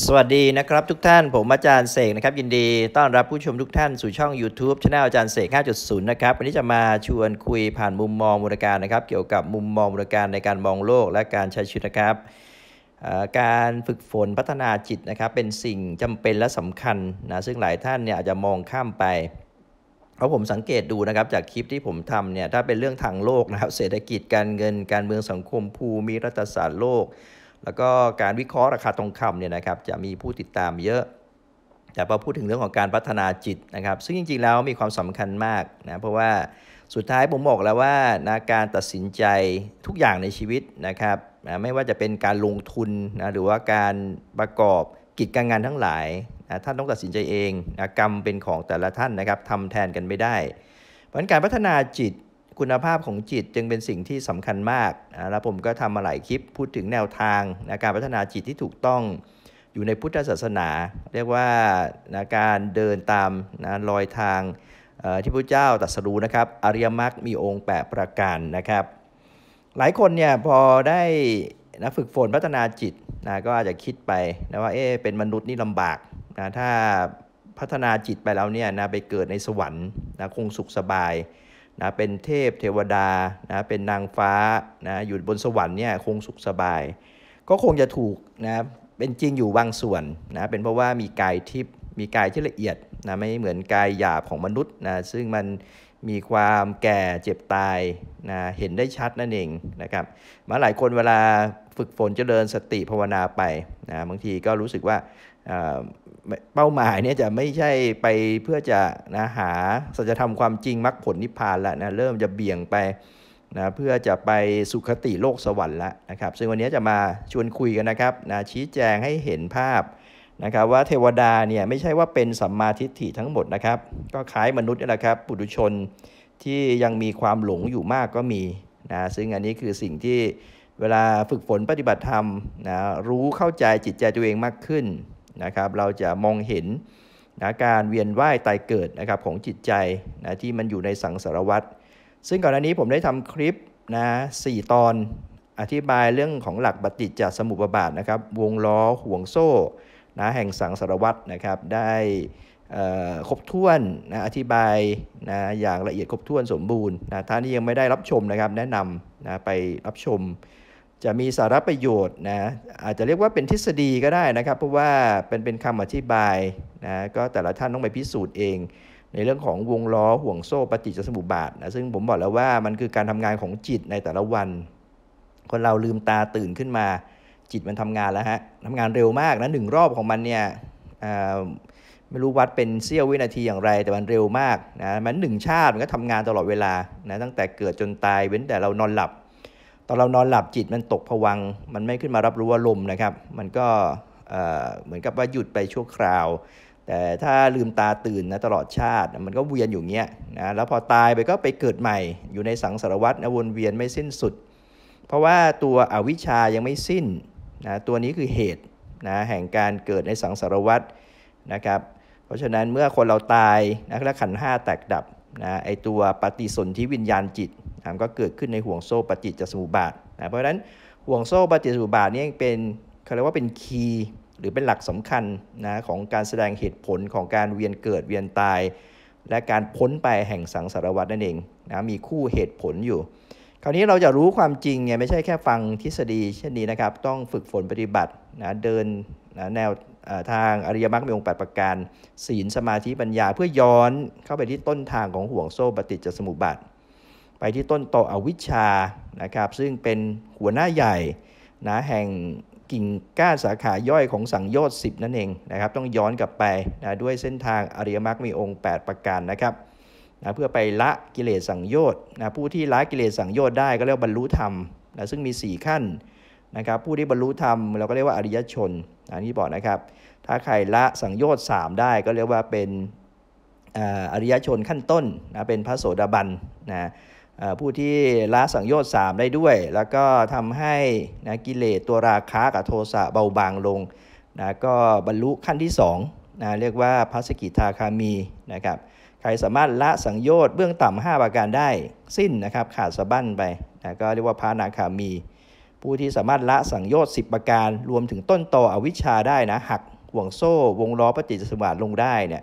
สวัสดีนะครับทุกท่านผมอาจารย์เสกนะครับยินดีต้อนรับผู้ชมทุกท่านสู่ช่อง YouTube c h anel อาจารย์เสก 5.0 นะครับวันนี้จะมาชวนคุยผ่านมุมมองมูลการนะครับเกี่ยวกับมุมมองมูลการในการมองโลกและการใช้ชีวิตนะครับการฝึกฝนพัฒนาจิตนะครับเป็นสิ่งจำเป็นและสำคัญนะซึ่งหลายท่านเนี่ยอาจจะมองข้ามไป เพราะผมสังเกตดูนะครับจากคลิปที่ผมทำเนี่ยถ้าเป็นเรื่องทางโลกนะครับเศรษฐกิจการเงินการเมืองสังคมภูมิรัฐศาสตร์โลก แล้วก็การวิเคราะห์ราคาทองคำเนี่ยนะครับจะมีผู้ติดตามเยอะ แต่พอพูดถึงเรื่องของการพัฒนาจิตนะครับ ซึ่งจริงๆแล้วมีความสำคัญมากนะเพราะว่าสุดท้ายผมบอกแล้วว่านะการตัดสินใจทุกอย่างในชีวิตนะครับนะไม่ว่าจะเป็นการลงทุนนะหรือว่าการประกอบกิจการงานทั้งหลายนะท่านต้องตัดสินใจเองนะกรรมเป็นของแต่ละท่านนะครับทำแทนกันไม่ได้ เพราะการพัฒนาจิต คุณภาพของจิตจึงเป็นสิ่งที่สำคัญมากนะแล้วผมก็ทำมาหลายคลิปพูดถึงแนวทางนะการพัฒนาจิตที่ถูกต้องอยู่ในพุทธศาสนา เรียกว่านะการเดินตามนะรอยทางที่พระเจ้าตรัสรู้นะครับ อริยมรรคมีองค์ 8 ประการนะครับ หลายคนเนี่ยพอได้นะฝึกฝนพัฒนาจิตนะก็อาจจะคิดไปนะว่าเอ๊เป็นมนุษย์นี่ลำบากนะถ้าพัฒนาจิตไปแล้วเนี่ยนะไปเกิดในสวรรค์นะคงสุขสบาย นะเป็นเทพเทวดานะเป็นนางฟ้านะอยู่บนสวรรค์เนี่ยคงสุขสบาย ก็คงจะถูกนะเป็นจริงอยู่บางส่วนนะเป็นเพราะว่ามีกายทิพย์มีกายที่ละเอียดนะไม่เหมือนกายหยาบของมนุษย์นะซึ่งมันมีความแก่เจ็บตายนะเห็นได้ชัดนั่นเองนะครับมาหลายคนเวลาฝึกฝนเจริญสติภาวนาไปนะบางทีก็รู้สึกว่า เป้าหมายเนี่ยจะไม่ใช่ไปเพื่อจะนะหาสัจธรรมความจริงมรรคผลนิพพานแล้วนะเริ่มจะเบี่ยงไปนะเพื่อจะไปสุคติโลกสวรรค์แล้วนะครับซึ่งวันนี้จะมาชวนคุยกันนะครับนะชี้แจงให้เห็นภาพนะครับว่าเทวดาเนี่ยไม่ใช่ว่าเป็นสัมมาทิฏฐิทั้งหมดนะครับ ก็คล้ายมนุษย์นี่แหละครับปุถุชนที่ยังมีความหลงอยู่มากก็มีนะซึ่งอันนี้คือสิ่งที่เวลาฝึกฝนปฏิบัติธรรมนะรู้เข้าใจจิตใจตัวเองมากขึ้น นะครับเราจะมองเห็นนะการเวียนว่ายตายเกิดนะครับของจิตใจนะที่มันอยู่ในสังสารวัตรซึ่งก่อนหน้านี้ผมได้ทำคลิปนะสตอนอธิบายเรื่องของหลักปฏิจจสมุปบาทนะครับ วงล้อห่วงโซ่นะแห่งสังสารวัตรนะครับ ได้ครบถ้วนนะอธิบายนะอย่างละเอียดครบถ้วนสมบูรณ์นะท่านที่ยังไม่ได้รับชมนะครับ แนะนำนะไปรับชม จะมีสาระประโยชน์นะอาจจะเรียกว่าเป็นทฤษฎีก็ได้นะครับ เพราะว่าเป็นเป็นคำอธิบายนะก็แต่ละท่านต้องไปพิสูจน์เอง ในเรื่องของวงล้อห่วงโซ่ปฏิจจสมุปบาทนะซึ่งผมบอกแล้วว่ามันคือการทำงานของจิตในแต่ละวัน คนเราลืมตาตื่นขึ้นมา จิตมันทำงานแล้วฮะทำงานเร็วมากนะหนึ่งรอบของมันเนี่ยไม่รู้วัดเป็นเสี้ยววินาทีอย่างไร แต่มันเร็วมากนะมันหนึ่งชาติมันก็ทำงานตลอดเวลานะตั้งแต่เกิดจนตายเว้นแต่เรานอนหลับ ตอนเรานอนหลับจิตมันตกผวัง มันไม่ขึ้นมารับรู้อารมณ์นะครับ มันก็เหมือนกับว่าหยุดไปชั่วคราว แต่ถ้าลืมตาตื่นนะตลอดชาติ มันก็เวียนอยู่เงี้ยนะแล้วพอตายไปก็ไปเกิดใหม่ อยู่ในสังสารวัฏนะวนเวียนไม่สิ้นสุด เพราะว่าตัวอวิชชายังไม่สิ้นนะตัวนี้คือเหตุนะแห่งการเกิดในสังสารวัฏนะครับ เพราะฉะนั้นเมื่อคนเราตายนะแล้วขันห้าแตกดับ นะไอตัวปฏิสนธิวิญญาณจิตนะก็เกิดขึ้นในห่วงโซ่ปฏิจจสมุปบาทนะเพราะฉะนั้นห่วงโซ่ปฏิจจสมุปบาทนี่เป็นเขาเรียกว่าเป็นคีย์หรือเป็นหลักสำคัญนะของการแสดงเหตุผลของการเวียนเกิดเวียนตาย และการพ้นไปแห่งสังสารวัฏนั่นเองนะมีคู่เหตุผลอยู่ คราวนี้เราจะรู้ความจริงเนี่ยไม่ใช่แค่ฟังทฤษฎีเช่นนี้นะครับ ต้องฝึกฝนปฏิบัตินะเดินนะแนว ทางอริยมรรคมีองค์แปดประการ ศีลสมาธิปัญญาเพื่อย้อนเข้าไปที่ต้นทางของห่วงโซ่ปฏิจจสมุปบาท ไปที่ต้นตออวิชชานะครับซึ่งเป็นหัวหน้าใหญ่นะแห่งกิ่งก้านสาขาย่อยของสังโยชน์10 นั่นเองนะครับต้องย้อนกลับไปนะด้วยเส้นทางอริยมรรคมีองค์ 8 ประการนะครับนะเพื่อไปละกิเลสสังโยชน์นะผู้ที่ละกิเลสสังโยชน์ได้ก็เรียกบรรลุธรรมนะซึ่งมี 4 ขั้น นะครับผู้ที่บรรลุธรรมเราก็เรียกว่าอริยชนอันนี้บอกนะครับ ถ้าใครละสังโยชน์3ได้ก็เรียกว่าเป็นอริยชนขั้นต้นนะเป็นพระโสดาบันนะผู้ที่ละสังโยชน์สามได้ด้วย แล้วก็ทำให้นะกิเลสตัวราคะกับโทสะเบาบางลงนะก็บรรลุขั้นที่2นะเรียกว่าพัสกิทาคามีนะครับใครสามารถละสังโยชน์เบื้องต่ำ5ประการได้สิ้นนะครับขาดสะบั้นไปนะก็เรียกว่าพระนาคามี ผู้ที่สามารถละสังโยชน์10 ประการ รวมถึงต้นตออวิชชาได้นะ หักห่วงโซ่ วงล้อปฏิจจสมุปบาทลงได้เนี่ย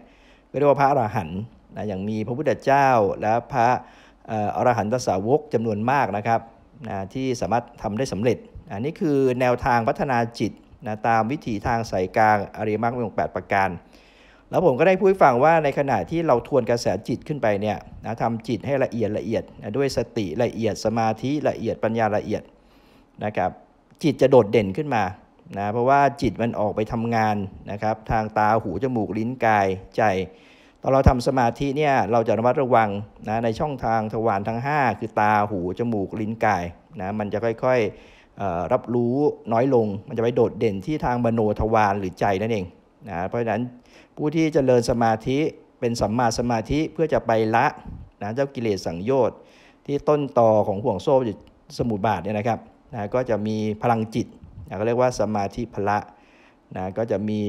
ก็เรียกว่าพระอรหันต์นะอย่างมีพระพุทธเจ้าและพระอรหันตสาวกจำนวนมากนะครับนะที่สามารถทำได้สำเร็จ อันนี้คือแนวทางพัฒนาจิตนะตามวิถีทางสายกลางอริยมรรคมีองค์8ประการ แล้วผมก็ได้พูดฟังว่าในขณะที่เราทวนกระแสจิตขึ้นไปเนี่ยนะทำจิตให้ละเอียดละเอียดนะด้วยสติละเอียดสมาธิละเอียดปัญญาละเอียด นะครับจิตจะโดดเด่นขึ้นมานะเพราะว่าจิตมันออกไปทำงานนะครับทางตาหูจมูกลิ้นกายใจตอนเราทำสมาธิเนี่ยเราจะระมัดระวังนะในช่องทางทวารทั้ง 5 คือตาหูจมูกลิ้นกายนะมันจะค่อยๆรับรู้น้อยลง มันจะไปโดดเด่นที่ทางมโนทวารหรือใจนั่นเองนะเพราะฉะนั้นผู้ที่จเจริญสมาธิเป็นสัมมาสมาธิเพื่อจะไปละนะเจ้ากิเลสสังโยชน์ที่ต้นต่อของห่วงโซ่สมุทบาทเนี่ยนะครับ นะก็จะมีพลังจิตนะก็เรียกว่าสมาธิพละนะก็จะมี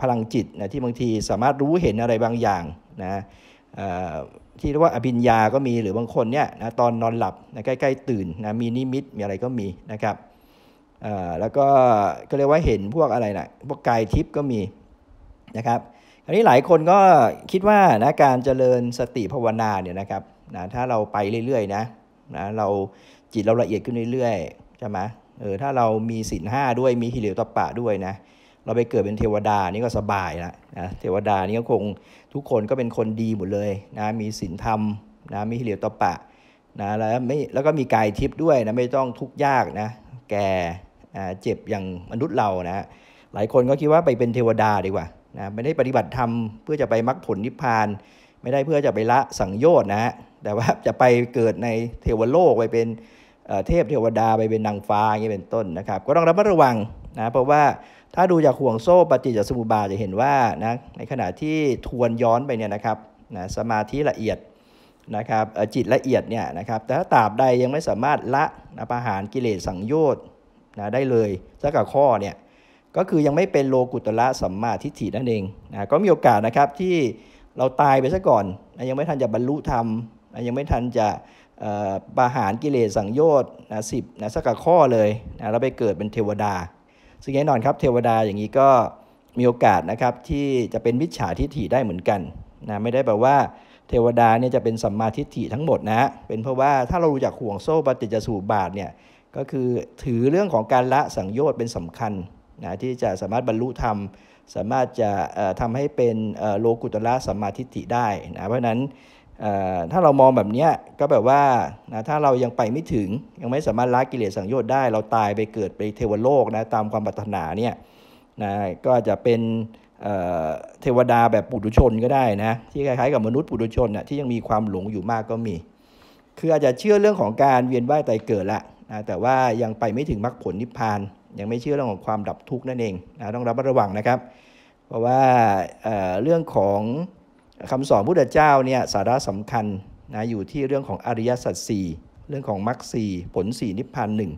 พลังจิตนะที่บางทีสามารถรู้เห็นอะไรบางอย่างนะที่เรียกว่าอภิญญาก็มีหรือบางคนเนี่ยนะตอนนอนหลับนะใกล้ๆตื่นนะมีนิมิตมีอะไรก็มีนะครับแล้วก็ก็เรียกว่าเห็นพวกอะไรนะพวกกายทิพย์ก็มีนะครับคราวนี้หลายคนก็คิดว่านะการเจริญสติภาวนาเนี่ยนะครับนะถ้าเราไปเรื่อยๆนะนะเรา จิตเราละเอียดขึ้นเรื่อยๆใช่ไหมเออถ้าเรามีศีลห้าด้วยมีฮิริโอตปะด้วยนะเราไปเกิดเป็นเทวดานี่ก็สบายละนะเทวดานี่ก็คงทุกคนก็เป็นคนดีหมดเลยนะมีศีลธรรมนะมีฮิริโอตปะนะแล้วไม่แล้วก็มีกายทิพย์ด้วยนะไม่ต้องทุกข์ยากนะแก่เจ็บอย่างมนุษย์เรานะหลายคนก็คิดว่าไปเป็นเทวดาดีกว่านะไม่ได้ปฏิบัติธรรมเพื่อจะไปมรรคผลนิพพาน ไม่ได้เพื่อจะไปละสังโยชน์นะแต่ว่าจะไปเกิดในเทวโลกไปเป็นเทพเทวดาไปเป็นนางฟ้าอย่างนี้เป็นต้นนะครับ ก็ต้องระมัดระวังนะเพราะว่าถ้าดูจากห่วงโซ่ปฏิจจสมุปบาทจะเห็นว่านะในขณะที่ทวนย้อนไปเนี่ยนะครับนะสมาธิละเอียดนะครับจิตละเอียดเนี่ยนะครับแต่ถ้าตราบใดยังไม่สามารถละนะประหารกิเลสสังโยชน์นะได้เลยสักกับข้อเนี่ยก็คือยังไม่เป็นโลกุตละสัมมาทิฏฐินั่นเองนะก็มีโอกาสนะครับที่ เราตายไปซะก่อน ยังไม่ทันจะบรรลุธรรม ยังไม่ทันจะปาหารกิเลสสังโยชน์นะสิบนะสักข้อเลยนะเราไปเกิดเป็นเทวดา ซึ่งแน่นอนครับเทวดาอย่างนี้ก็มีโอกาสนะครับที่จะเป็นมิจฉาทิฏฐิได้เหมือนกันนะไม่ได้แปลว่าเทวดาเนี่ยจะเป็นสัมมาทิฏฐิทั้งหมดนะเป็นเพราะว่าถ้าเรารู้จักห่วงโซ่ปฏิจจสมุบาทเนี่ยก็คือถือเรื่องของการละสังโยชน์เป็นสำคัญนะที่จะสามารถบรรลุธรรม สามารถจะทำให้เป็นโลกุตละสัมมาทิฏฐิได้นะเพราะนั้นถ้าเรามองแบบนี้ก็แบบว่านะถ้าเรายังไปไม่ถึงยังไม่สามารถละกิเลสสังโยชน์ได้ เราตายไปเกิดไปเทวโลกนะตามความปรารถนาเนี่ยนะก็จะเป็นเทวดาแบบปุถุชนก็ได้นะที่คล้ายๆกับมนุษย์ปุถุชนนะที่ยังมีความหลงอยู่มากก็มี คืออาจจะเชื่อเรื่องของการเวียนว่ายตายเกิดละนะแต่ว่ายังไปไม่ถึงมรรคผลนิพพาน ยังไม่เชื่อเรื่องของความดับทุกข์นั่นเองนะต้องระมัดระวังนะครับ เพราะว่าเเรื่องของคำสอนพุทธเจ้าเนี่ยสาระสำคัญนะอยู่ที่เรื่องของอริยสัจสี่เรื่องของมรรคสี่ผลสี่นิพพานหนึ่ง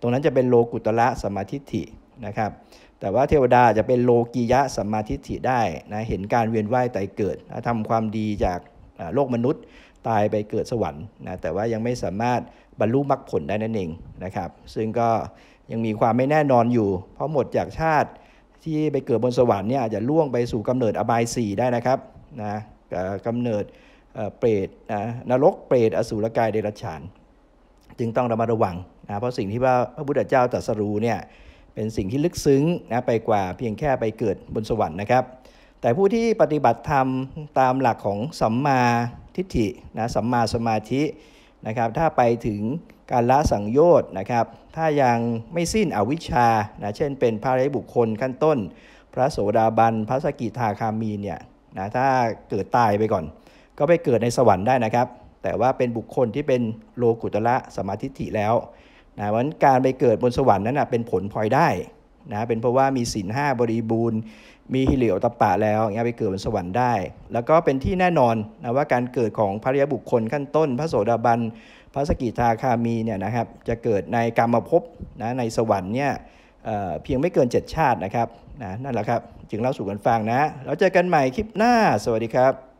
ตรงนั้นจะเป็นโลกุตละสมาธิฐินะครับ แต่ว่าเทวดาจะเป็นโลกียะสมาธิฐิได้นะเห็นการเวียนว่ายตายเกิดนะทำความดีจากโลกมนุษย์ตายไปเกิดสวรรค์นะแต่ว่ายังไม่สามารถบรรลุมรรคผลได้นั่นเองนะครับ ซึ่งก็ ยังมีความไม่แน่นอนอยู่ เพราะหมดจากชาติที่ไปเกิดบนสวรรค์เนี่ยอาจจะล่วงไปสู่กำเนิดอบายสี่ได้นะครับนะกำเนิดเปรตนะนรกเปรตอสุรกายเดรัจฉาน จึงต้องระมัดระวังนะเพราะสิ่งที่ว่าพระพุทธเจ้าตรัสรู้เนี่ยเป็นสิ่งที่ลึกซึ้งนะไปกว่าเพียงแค่ไปเกิดบนสวรรค์นะครับ แต่ผู้ที่ปฏิบัติธรรมตามหลักของสัมมาทิฏฐินะสัมมาสมาธินะครับถ้าไปถึง การละสังโยชน์นะครับ ถ้ายังไม่สิ้นอวิชชานะเช่นเป็นพระริบุคคลขั้นต้น พระโสดาบันพระสกิทาคามีเนี่ยนะถ้าเกิดตายไปก่อน ก็ไปเกิดในสวรรค์ได้นะครับ แต่ว่าเป็นบุคคลที่เป็นโลกุตละสมาธิิแล้วนะวันการไปเกิดบนสวรรค์นั้นนะเป็นผลพลอยได้ นะเป็นเพราะว่ามีศีลห้าบริบูรณ์ มีฮิริโอตปะแล้วเงี้ยไปเกิดบนสวรรค์ได้ แล้วก็เป็นที่แน่นอนนะว่าการเกิดของพระยบุคคลขั้นต้น พระโสดาบันพระสกิทาคามีเนี่ยนะครับจะเกิดในกรรมภพนะในสวรรค์เนี่ยเพียงไม่เกิน 7 ชาตินะครับนะนั่นแหละครับ จึงเล่าสู่กันฟังนะแล้วเจอกันใหม่คลิปหน้าสวัสดีครับ